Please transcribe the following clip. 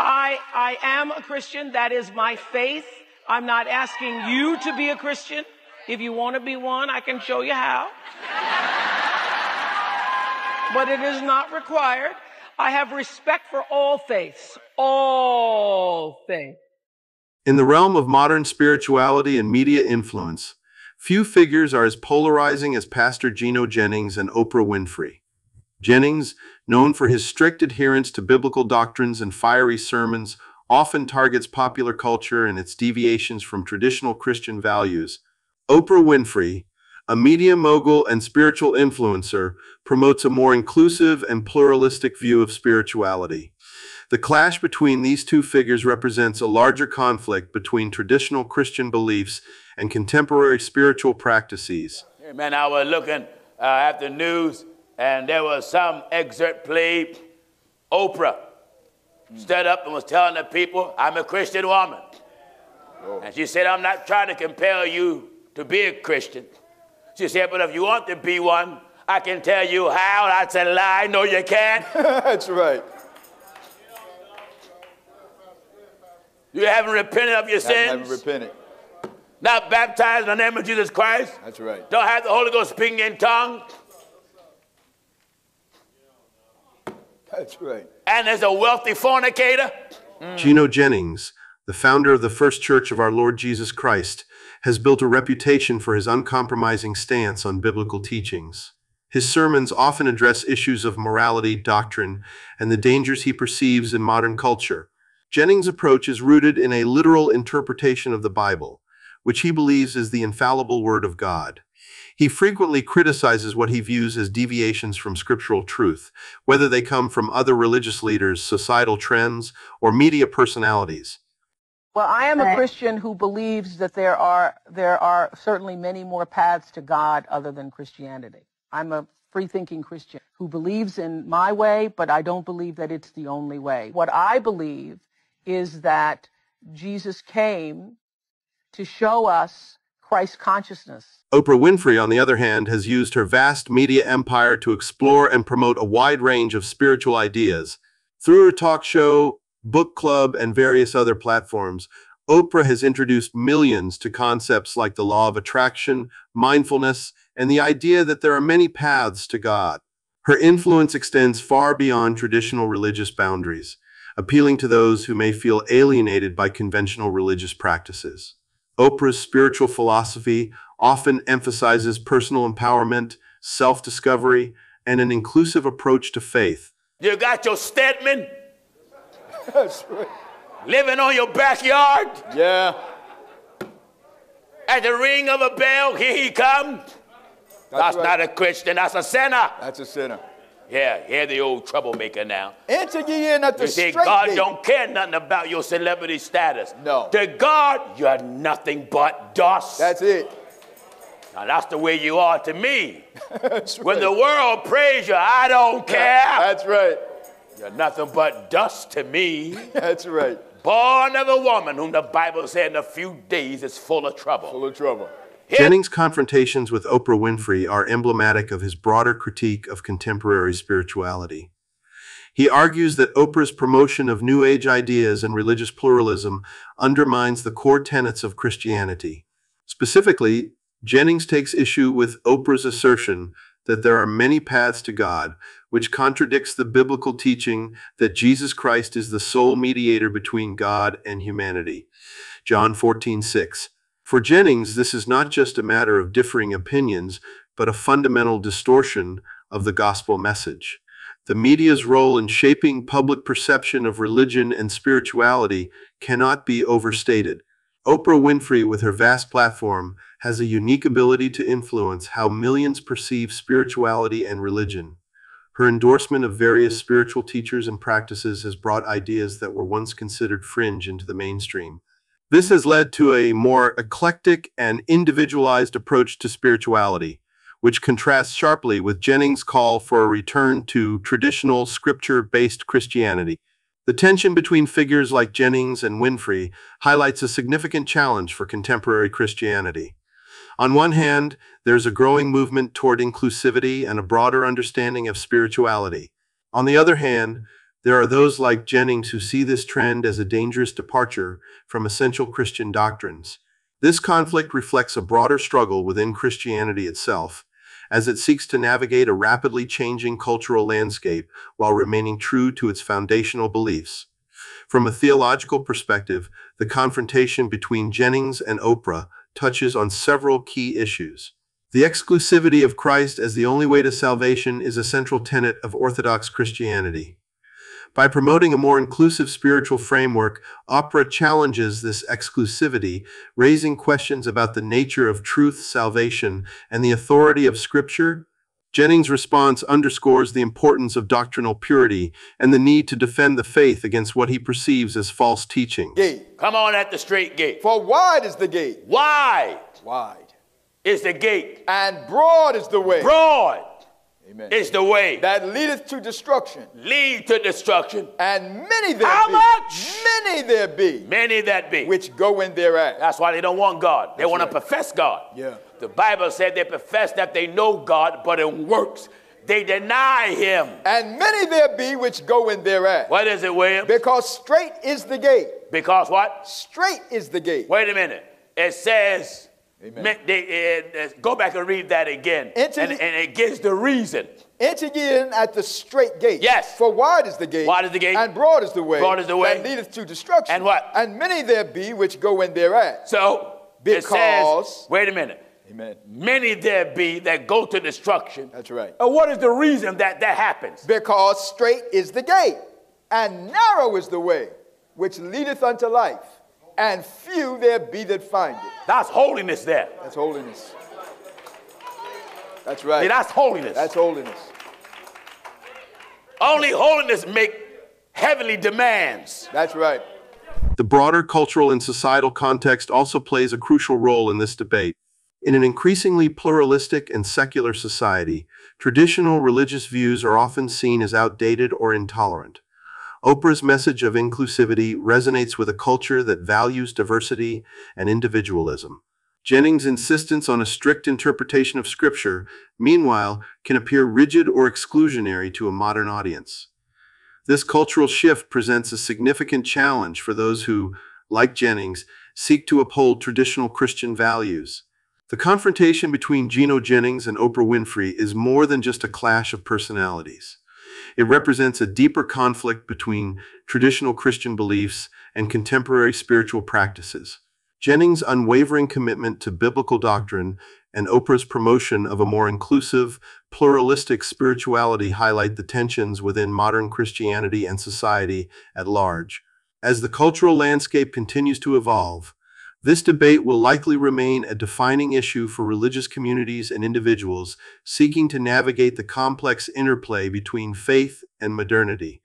I, I am a Christian. That is my faith. I'm not asking you to be a Christian. If you want to be one, I can show you how. but it is not required. I have respect for all faiths, all faiths. In the realm of modern spirituality and media influence, few figures are as polarizing as Pastor Gino Jennings and Oprah Winfrey. Jennings, known for his strict adherence to biblical doctrines and fiery sermons, often targets popular culture and its deviations from traditional Christian values. Oprah Winfrey, a media mogul and spiritual influencer, promotes a more inclusive and pluralistic view of spirituality. The clash between these two figures represents a larger conflict between traditional Christian beliefs and contemporary spiritual practices. Hey man, I was looking uh, at the news and there was some excerpt played. Oprah stood up and was telling the people, I'm a Christian woman. Oh. And she said, I'm not trying to compel you to be a Christian. She said, but if you want to be one, I can tell you how. That's a lie. No, you can't. That's right. You haven't repented of your sins? I haven't repented. Not baptized in the name of Jesus Christ? That's right. Don't have the Holy Ghost speaking in tongues? That's right. And as a wealthy fornicator? Mm. Gino Jennings, the founder of the First Church of our Lord Jesus Christ, has built a reputation for his uncompromising stance on biblical teachings. His sermons often address issues of morality, doctrine, and the dangers he perceives in modern culture. Jennings' approach is rooted in a literal interpretation of the Bible, which he believes is the infallible Word of God. He frequently criticizes what he views as deviations from scriptural truth, whether they come from other religious leaders, societal trends, or media personalities. Well, I am a Christian who believes that there are there are certainly many more paths to God other than Christianity. I'm a free-thinking Christian who believes in my way, but I don't believe that it's the only way. What I believe is that Jesus came to show us Christ consciousness. Oprah Winfrey, on the other hand, has used her vast media empire to explore and promote a wide range of spiritual ideas. Through her talk show, book club, and various other platforms, Oprah has introduced millions to concepts like the law of attraction, mindfulness, and the idea that there are many paths to God. Her influence extends far beyond traditional religious boundaries, appealing to those who may feel alienated by conventional religious practices. Oprah's spiritual philosophy often emphasizes personal empowerment, self-discovery, and an inclusive approach to faith. You got your Stedman? Living on your backyard? Yeah. At the ring of a bell, here he comes. That's, that's right. not a Christian, that's a sinner. That's a sinner. Yeah, here the old troublemaker now. Enter ye in at the you see, God don't care nothing about your celebrity status. No. To God, you're nothing but dust. That's it. Now that's the way you are to me. right. When the world praise you, I don't care. That's right. You're nothing but dust to me. That's right. Born of a woman whom the Bible said in a few days is full of trouble. Full of trouble. Jennings' confrontations with Oprah Winfrey are emblematic of his broader critique of contemporary spirituality. He argues that Oprah's promotion of New Age ideas and religious pluralism undermines the core tenets of Christianity. Specifically, Jennings takes issue with Oprah's assertion that there are many paths to God, which contradicts the biblical teaching that Jesus Christ is the sole mediator between God and humanity. John 14, 6. For Jennings, this is not just a matter of differing opinions, but a fundamental distortion of the gospel message. The media's role in shaping public perception of religion and spirituality cannot be overstated. Oprah Winfrey, with her vast platform, has a unique ability to influence how millions perceive spirituality and religion. Her endorsement of various spiritual teachers and practices has brought ideas that were once considered fringe into the mainstream. This has led to a more eclectic and individualized approach to spirituality, which contrasts sharply with Jennings' call for a return to traditional scripture-based Christianity. The tension between figures like Jennings and Winfrey highlights a significant challenge for contemporary Christianity. On one hand, there's a growing movement toward inclusivity and a broader understanding of spirituality. On the other hand, There are those like Jennings who see this trend as a dangerous departure from essential Christian doctrines. This conflict reflects a broader struggle within Christianity itself, as it seeks to navigate a rapidly changing cultural landscape while remaining true to its foundational beliefs. From a theological perspective, the confrontation between Jennings and Oprah touches on several key issues. The exclusivity of Christ as the only way to salvation is a central tenet of Orthodox Christianity. By promoting a more inclusive spiritual framework, Oprah challenges this exclusivity, raising questions about the nature of truth, salvation, and the authority of Scripture. Jennings' response underscores the importance of doctrinal purity and the need to defend the faith against what he perceives as false teaching. Gate. Come on at the straight gate. For wide is the gate. Wide Wide. is the gate. And broad is the way. Broad Amen. is the way. that leadeth to destruction. Lead to destruction. And many there be. How be. much? Many there be. Many that be. Which go in thereat. That's why they don't want God. They That's want right. to profess God. Yeah. The Bible said they profess that they know God, but in works they deny Him. And many there be which go in thereat. What is it, William? Because straight is the gate. Because what? Straight is the gate. Wait a minute. It says, Amen. they- uh, go back and read that again. Enter And, and it gives the reason. Enter ye in at the straight gate. Yes. For wide is the gate. Wide is the gate. And broad is the way. Broad is the way. That leadeth to destruction. And what? And many there be which go in thereat. So it says, Because- wait a minute. Amen. Many there be that go to destruction. That's right. And what is the reason that that happens? Because straight is the gate, and narrow is the way which leadeth unto life, and few there be that find it. That's holiness there. That's holiness. That's See, right. that's holiness. That's holiness. Only holiness make heavenly demands. That's right. The broader cultural and societal context also plays a crucial role in this debate. In an increasingly pluralistic and secular society, traditional religious views are often seen as outdated or intolerant. Oprah's message of inclusivity resonates with a culture that values diversity and individualism. Jennings' insistence on a strict interpretation of Scripture, meanwhile, can appear rigid or exclusionary to a modern audience. This cultural shift presents a significant challenge for those who, like Jennings, seek to uphold traditional Christian values. The confrontation between Gino Jennings and Oprah Winfrey is more than just a clash of personalities. It represents a deeper conflict between traditional Christian beliefs and contemporary spiritual practices. Jennings' unwavering commitment to biblical doctrine and Oprah's promotion of a more inclusive, pluralistic spirituality highlight the tensions within modern Christianity and society at large. As the cultural landscape continues to evolve, this debate will likely remain a defining issue for religious communities and individuals seeking to navigate the complex interplay between faith and modernity.